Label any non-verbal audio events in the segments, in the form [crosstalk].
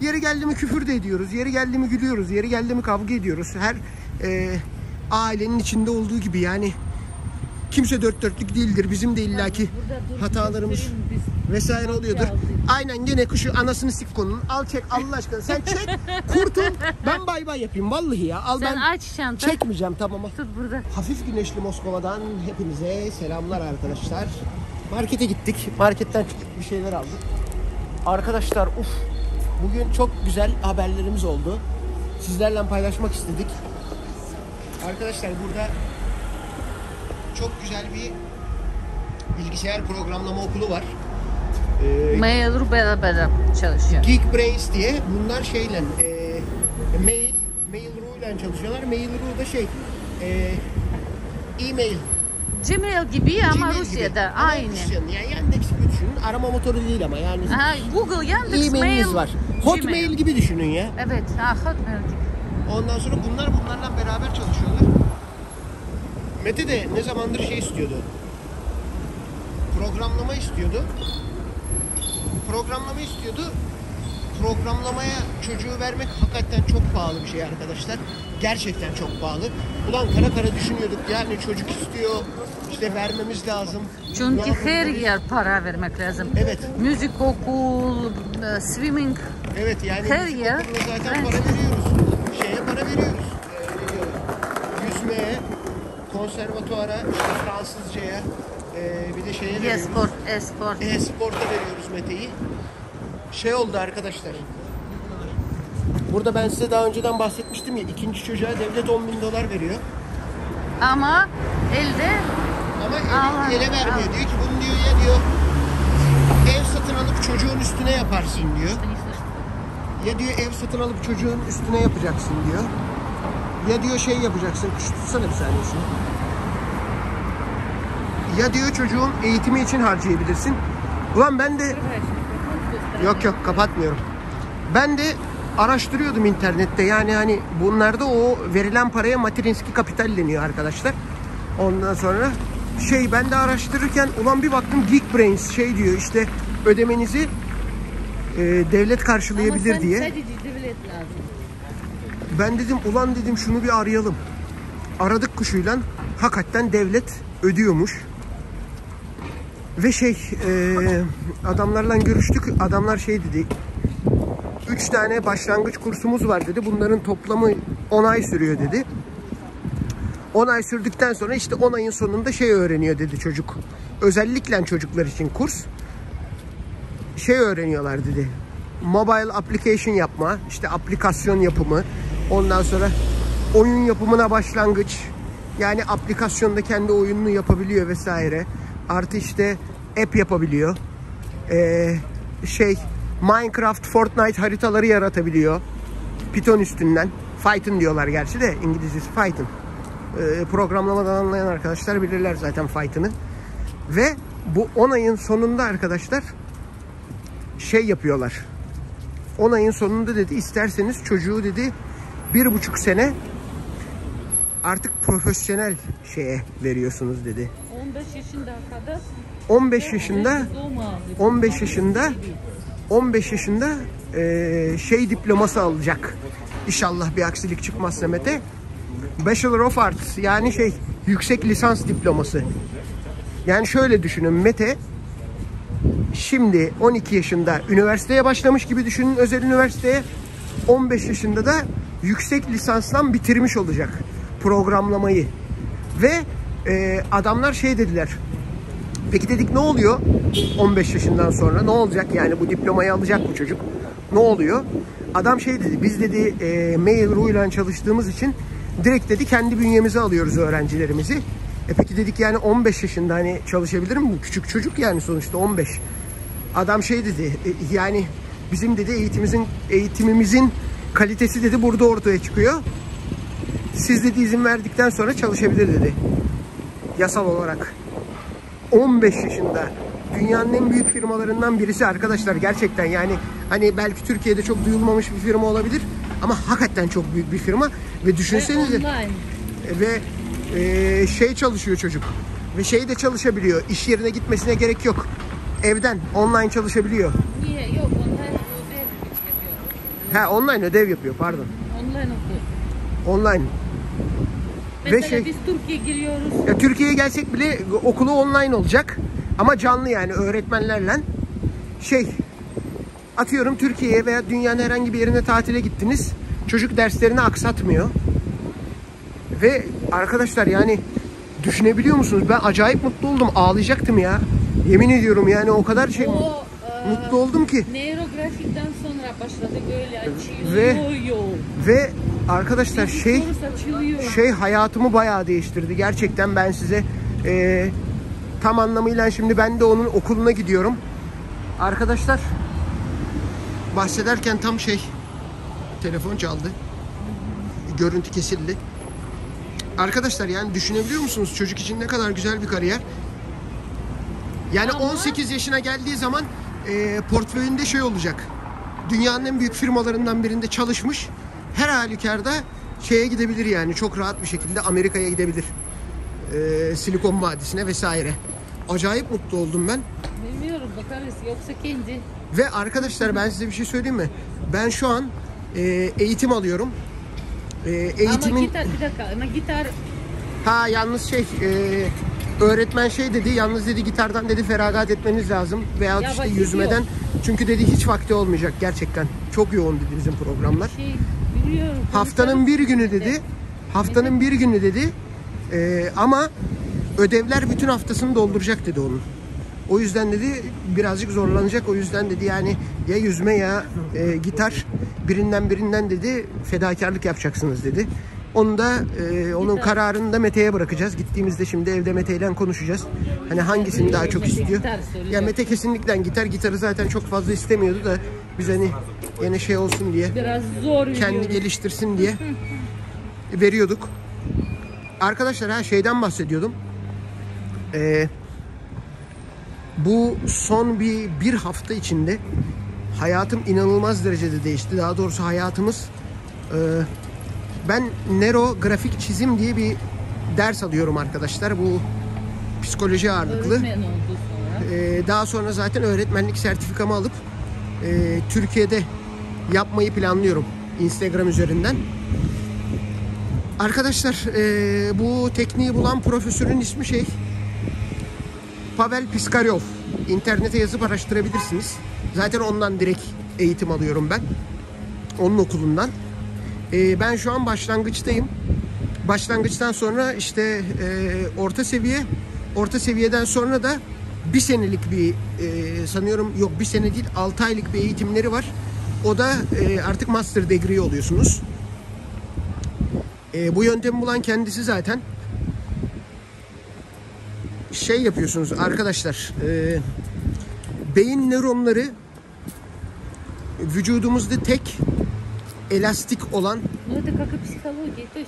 Yeri geldi mi küfür de ediyoruz. Yeri geldi mi gülüyoruz. Yeri geldi mi kavga ediyoruz. Her e, ailenin içinde olduğu gibi yani kimse dört dörtlük değildir. Bizim de illaki dur, hatalarımız biz. vesaire oluyordur. Aynen gene kuşu anasını sik konun. Al çek Allah aşkına. Sen çek kurtul. Ben bay bay yapayım. Vallahi ya. Al Sen ben aç çanta. çekmeyeceğim tamam. Tut burada. Hafif güneşli Moskova'dan hepinize selamlar arkadaşlar. Markete gittik. Marketten çıktık bir şeyler aldık. Arkadaşlar uf bugün çok güzel haberlerimiz oldu. Sizlerle paylaşmak istedik. Arkadaşlar burada çok güzel bir bilgisayar programlama okulu var. Ee, Mail beraber çalışıyor. Geekbrains diye bunlar şeyle e, mail Mail.ru ile çalışıyorlar. Mail.ru da şey e, e-mail Gmail gibi ama Gmail gibi. Rusya'da Ama aynı. Rusya'nın yani Yandex gibi düşünün. Arama motoru değil ama yani Ha, Google, Yandex, e-mailiniz Mail, var. Hotmail Gmail. gibi düşünün ya. Evet, ha, Hotmail gibi. Ondan sonra bunlar bunlarla beraber çalışıyorlar. Mete de ne zamandır şey istiyordu. Programlama istiyordu. Programlama istiyordu. Programlamaya çocuğu vermek hakikaten çok pahalı bir şey arkadaşlar. Gerçekten çok pahalı. Ulan kara kara düşünüyorduk yani çocuk istiyor. işte vermemiz lazım. Çünkü her yer para vermek lazım. Evet. Müzik okul, e, swimming. Evet yani müzik yer. okuluna zaten Evet. para veriyoruz. Şeye para veriyoruz. Ee? Yüzmeye, konservatuara, işte Fransızcaya, ee, bir de şeye veriyoruz. E-spor, e-spor. E-sporta veriyoruz Mete'yi. Şey oldu arkadaşlar. Burada ben size daha önceden bahsetmiştim ya ikinci çocuğa devlet 10 bin dolar veriyor. Ama elde Ama ele, ele vermiyor. Diyor ki bunu diyor ya diyor ev satın alıp çocuğun üstüne yaparsın diyor. Ya diyor ev satın alıp çocuğun üstüne yapacaksın diyor. Ya diyor şey yapacaksın. Kuş tutsana bir saniye şunu. Ya diyor çocuğun eğitimi için harcayabilirsin. Ulan ben de yok yok kapatmıyorum. Ben de araştırıyordum internette. Yani hani bunlarda o verilen paraya materinski kapital deniyor arkadaşlar. Ondan sonra şey ben de araştırırken ulan bir baktım Geekbrains şey diyor işte ödemenizi e, devlet karşılayabilir diye. sadece devlet lazım. Ben dedim ulan dedim şunu bir arayalım. Aradık kuşuyla hakikaten devlet ödüyormuş. Ve şey e, adamlarla görüştük. Adamlar şey dedi. 3 tane başlangıç kursumuz var dedi. Bunların toplamı 10 ay sürüyor dedi. 10 ay sürdükten sonra işte 10 ayın sonunda şey öğreniyor dedi çocuk. Özellikle çocuklar için kurs. Şey öğreniyorlar dedi. Mobile application yapma, işte aplikasyon yapımı, ondan sonra oyun yapımına başlangıç. Yani aplikasyonda kendi oyununu yapabiliyor vesaire. Artı işte app yapabiliyor. Ee, şey Minecraft, Fortnite haritaları yaratabiliyor. Python üstünden. Python diyorlar gerçi de İngilizcesi Python. Ee, programlamadan anlayan arkadaşlar bilirler zaten Python'ı. Ve bu 10 ayın sonunda arkadaşlar şey yapıyorlar. 10 ayın sonunda dedi isterseniz çocuğu dedi bir buçuk sene artık profesyonel şeye veriyorsunuz dedi. 15 yaşında kadar 15 yaşında diploma aldı. 15 yaşında 15 yaşında eee, şey diploması alacak. İnşallah bir aksilik çıkmazsa Mete. Bachelor of Arts yani şey yüksek lisans diploması. Yani şöyle düşünün Mete şimdi 12 yaşında üniversiteye başlamış gibi düşünün özel üniversiteye. 15 yaşında da yüksek lisanstan bitirmiş olacak programlamayı. Ve e, adamlar şey dediler. Peki dedik ne oluyor 15 yaşından sonra ne olacak yani bu diplomayı alacak bu çocuk ne oluyor adam şey dedi biz dedi e, Mail.ru ile çalıştığımız için direkt dedi kendi bünyemize alıyoruz öğrencilerimizi e peki dedik yani 15 yaşında hani çalışabilir mi bu küçük çocuk yani sonuçta 15 adam şey dedi e, yani bizim dedi eğitimimizin eğitimimizin kalitesi dedi burada ortaya çıkıyor. Siz dedi izin verdikten sonra çalışabilir dedi. Yasal olarak. 15 yaşında. Dünyanın en büyük firmalarından birisi arkadaşlar gerçekten. Yani hani belki Türkiye'de çok duyulmamış bir firma olabilir ama hakikaten çok büyük bir firma. Ve düşünsenize. Online. ve e, şey çalışıyor çocuk. Ve şey de çalışabiliyor. İş yerine gitmesine gerek yok evden online çalışabiliyor Niye? Yok onlar evlilik yapıyor. Ha online ödev yapıyor pardon. Online okuyor. Online. Mesela şey- biz Türkiye'ye giriyoruz. Ya Türkiye'ye gelsek bile okulu online olacak. Ama canlı yani öğretmenlerle. Şey atıyorum Türkiye'ye veya dünyanın herhangi bir yerine tatile gittiniz. Çocuk derslerini aksatmıyor. Ve arkadaşlar yani düşünebiliyor musunuz? Ben acayip mutlu oldum. Ağlayacaktım ya. Yemin ediyorum yani o kadar şey O e, mutlu oldum ki. Neurografikten sonra başladı böyle açılıyor. Ve- Ve arkadaşlar şey Sorusu açılıyor. şey hayatımı bayağı değiştirdi. Gerçekten ben size eee, tam anlamıyla şimdi ben de onun okuluna gidiyorum. Arkadaşlar bahsederken tam şey telefon çaldı. Görüntü kesildi. Arkadaşlar yani düşünebiliyor musunuz çocuk için ne kadar güzel bir kariyer. Yani Ama- 18 yaşına geldiği zaman eee portföyünde şey olacak. Dünyanın en büyük firmalarından birinde çalışmış. Her halükarda şeye gidebilir yani çok rahat bir şekilde Amerika'ya gidebilir. Eee, Silikon Vadisi'ne vesaire. Acayip mutlu oldum ben. Bilmiyorum bakarız yoksa kendi. Ve arkadaşlar ben size bir şey söyleyeyim mi? Ben şu an eee, eğitim alıyorum. Ama eğitimin gitar bir dakika ama gitar ha yalnız şey eee, öğretmen şey dedi yalnız dedi gitardan dedi feragat etmeniz lazım veya Ya işte vakit yüzmeden. Çünkü dedi hiç vakti olmayacak gerçekten. Çok yoğun dedi bizim programlar. Şey biliyorum. haftanın bir günü dedi. Haftanın bir günü dedi. Eee, ama ödevler bütün haftasını dolduracak dedi onun. O yüzden dedi birazcık zorlanacak. O yüzden dedi yani ya yüzme ya e, gitar birinden birinden dedi fedakarlık yapacaksınız dedi. Onu da e, onun kararını da Mete'ye bırakacağız. Gittiğimizde şimdi evde Mete ile konuşacağız. Hani hangisini daha çok istiyor? Ya Mete kesinlikle gitar. Gitarı zaten çok fazla istemiyordu da biz hani yine şey olsun diye Biraz zor kendi biliyorum. geliştirsin diye veriyorduk. Arkadaşlar her şeyden bahsediyordum. Ee, bu son bir bir hafta içinde hayatım inanılmaz derecede değişti. Daha doğrusu hayatımız e, ben nero grafik çizim diye bir ders alıyorum arkadaşlar. Bu psikoloji ağırlıklı. Öğretmen oldu sonra. Ee, daha sonra zaten öğretmenlik sertifikamı alıp e, Türkiye'de yapmayı planlıyorum Instagram üzerinden. Arkadaşlar e, bu tekniği bulan profesörün ismi şey Pavel Piskaryov. İnternete yazıp araştırabilirsiniz. Zaten ondan direkt eğitim alıyorum ben. Onun okulundan. E, ben şu an başlangıçtayım. Başlangıçtan sonra işte e, orta seviye, orta seviyeden sonra da bir senelik bir e, sanıyorum yok bir sene değil 6 aylık bir eğitimleri var. O da e, artık master degree oluyorsunuz. E, bu yöntemi bulan kendisi zaten. Şey yapıyorsunuz arkadaşlar. e, beyin nöronları vücudumuzda tek elastik olan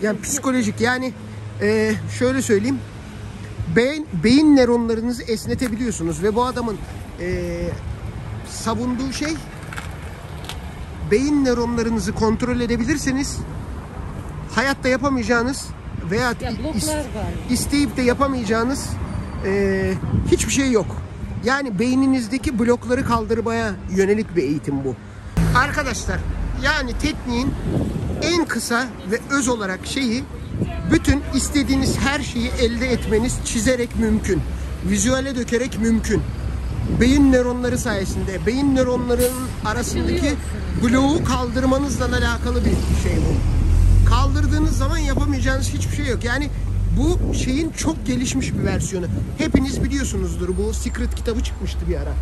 yani psikolojik yani e, şöyle söyleyeyim beyin, beyin nöronlarınızı esnetebiliyorsunuz ve bu adamın e, savunduğu şey beyin nöronlarınızı kontrol edebilirseniz hayatta yapamayacağınız veya ya ist, isteyip de yapamayacağınız e, hiçbir şey yok. Yani beyninizdeki blokları kaldırmaya yönelik bir eğitim bu. Arkadaşlar yani tekniğin en kısa ve öz olarak şeyi bütün istediğiniz her şeyi elde etmeniz çizerek mümkün. Vizüele dökerek mümkün. Beyin nöronları sayesinde beyin nöronlarının arasındaki bloğu kaldırmanızla alakalı bir şey bu. Kaldırdığınız zaman yapamayacağınız hiçbir şey yok. Yani bu şeyin çok gelişmiş bir versiyonu. Hepiniz biliyorsunuzdur bu Secret kitabı çıkmıştı bir ara.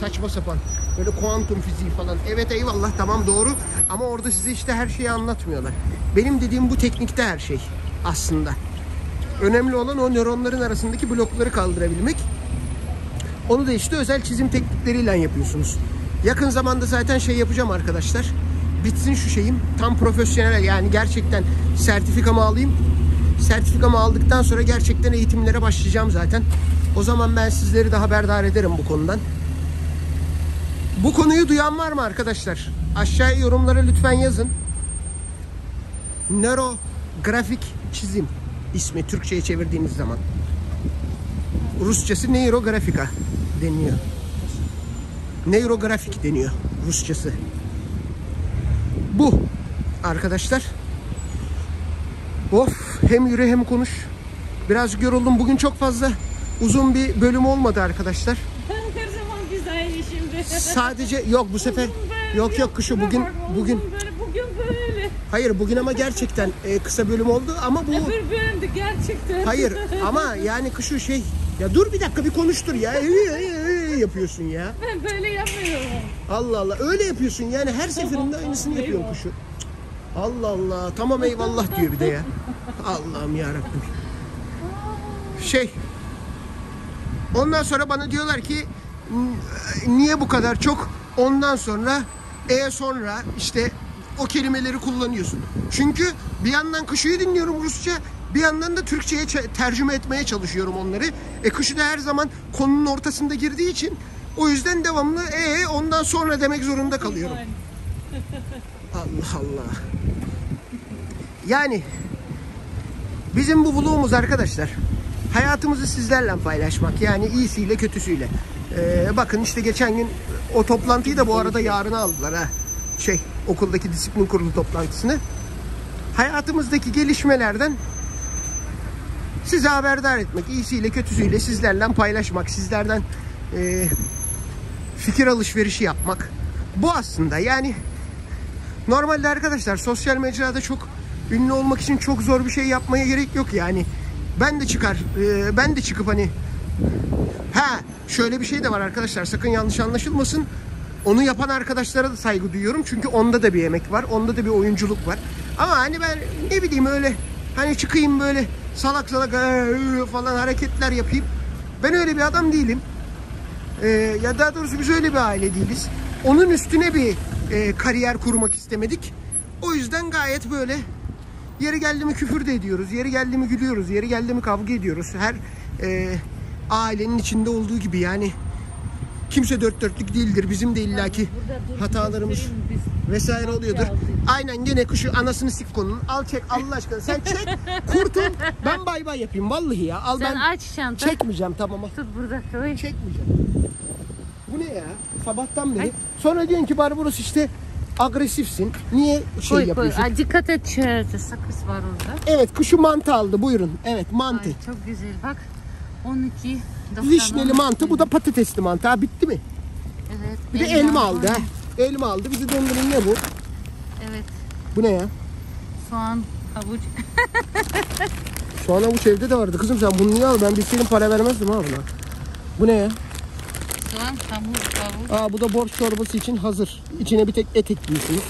Saçma sapan. Böyle kuantum fiziği falan. Evet eyvallah tamam doğru. Ama orada size işte her şeyi anlatmıyorlar. Benim dediğim bu teknikte her şey aslında. Önemli olan o nöronların arasındaki blokları kaldırabilmek. Onu da işte özel çizim teknikleriyle yapıyorsunuz. Yakın zamanda zaten şey yapacağım arkadaşlar. Bitsin şu şeyim. Tam profesyonel yani gerçekten sertifikamı alayım. Sertifikamı aldıktan sonra gerçekten eğitimlere başlayacağım zaten. O zaman ben sizleri de haberdar ederim bu konudan. Bu konuyu duyan var mı arkadaşlar? Aşağıya yorumlara lütfen yazın. Nöro grafik çizim ismi Türkçe'ye çevirdiğiniz zaman. Rusçası neurografika deniyor. Neurografik deniyor Rusçası. bu arkadaşlar. Of hem yürü hem konuş. Birazcık yoruldum. Bugün çok fazla uzun bir bölüm olmadı arkadaşlar. Sadece yok bu sefer yok yok kuşu bugün bugün Böyle, bugün böyle. hayır bugün ama gerçekten e, kısa bölüm oldu ama bu Öbür bölümdü gerçekten. hayır [laughs] ama yani kuşu şey ya dur bir dakika bir konuştur ya Ee, ee, ee yapıyorsun ya. Ben böyle yapmıyorum. Allah Allah öyle yapıyorsun yani her seferinde aynısını yapıyorsun kuşu. Cık. Allah Allah tamam eyvallah diyor bir de ya. Allah'ım ya. Şey ondan sonra bana diyorlar ki "N- niye bu kadar çok ondan sonra e sonra işte o kelimeleri kullanıyorsun. Çünkü bir yandan kuşuyu dinliyorum Rusça bir yandan da Türkçe'ye tercüme etmeye çalışıyorum onları. E kuşu da her zaman konunun ortasında girdiği için o yüzden devamlı e ondan sonra demek zorunda kalıyorum. [laughs] Allah Allah. Yani bizim bu vlogumuz arkadaşlar hayatımızı sizlerle paylaşmak yani iyisiyle kötüsüyle. Ee, bakın işte geçen gün o toplantıyı da bu arada yarına aldılar ha. Şey okuldaki disiplin kurulu toplantısını. Hayatımızdaki gelişmelerden size haberdar etmek, iyisiyle kötüsüyle sizlerle paylaşmak, sizlerden e, fikir alışverişi yapmak. Bu aslında yani Normalde arkadaşlar sosyal mecrada çok ünlü olmak için çok zor bir şey yapmaya gerek yok yani. Ben de çıkar, e, ben de çıkıp hani ha şöyle bir şey de var arkadaşlar sakın yanlış anlaşılmasın. Onu yapan arkadaşlara da saygı duyuyorum çünkü onda da bir emek var, onda da bir oyunculuk var. Ama hani ben ne bileyim öyle hani çıkayım böyle salak salak "Ee, falan hareketler yapayım. Ben öyle bir adam değilim. Ee, ya daha doğrusu biz öyle bir aile değiliz. Onun üstüne bir e, kariyer kurmak istemedik. O yüzden gayet böyle yeri geldi mi küfür de ediyoruz. Yeri geldi mi gülüyoruz. Yeri geldi mi kavga ediyoruz. Her e, ailenin içinde olduğu gibi yani kimse dört dörtlük değildir. Bizim de illaki hatalarımız vesaire oluyordur. Aynen gene kuşu anasını sik konun. Al çek Allah aşkına. Sen çek kurtul. Ben bay bay yapayım. Vallahi ya. Al Sen ben aç çanta. çekmeyeceğim tamam. al. Tut burada koy. Çekmeyeceğim. Bu ne ya? Sabahtan beri. Sonra diyorsun ki Barbaros işte agresifsin. Niye şey Koy koy. yapıyorsun? Ay, dikkat et şöyle sakız var orada. Evet kuşu mantı aldı buyurun. Evet mantı. Ay, çok güzel bak. 12 Vişneli mantı bu da patatesli mantı. Ha bitti mi? Evet. Bir de elma aldı ha. Elma aldı. Bizi döndürün ne bu? Evet. Bu ne ya? Soğan, havuç. [laughs] Soğan avuç evde de vardı. Kızım sen bunu niye al? Ben bilseydim para vermezdim ha buna. Bu ne ya? Soğan, havuç, havuç. Aa bu da borç çorbası için hazır. İçine bir tek et ekliyorsunuz.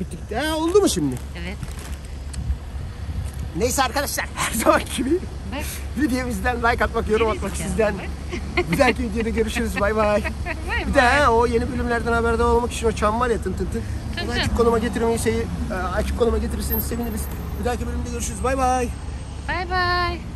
Bittik. Ha oldu mu şimdi? Evet. Neyse arkadaşlar [laughs] her zaman gibi Bak. videomuzdan like atmak, yorum atmak sizden. Bir dahaki videoda görüşürüz. Bay bay. [laughs] Bir de ha, o yeni bölümlerden haberdar olmak için o çam var ya tın tın tın. Onu açık konuma getirmeyi şey, e, açık konuma getirirseniz seviniriz. Bir dahaki bölümde görüşürüz. Bay bay. Bay bay.